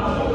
Wow.